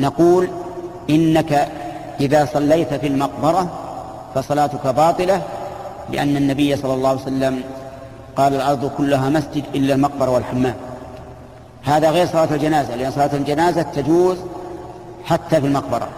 نقول إنك إذا صليت في المقبرة فصلاتك باطلة لأن النبي صلى الله عليه وسلم قال الأرض كلها مسجد إلا المقبرة والحمام. هذا غير صلاة الجنازة لأن صلاة الجنازة تجوز حتى في المقبرة.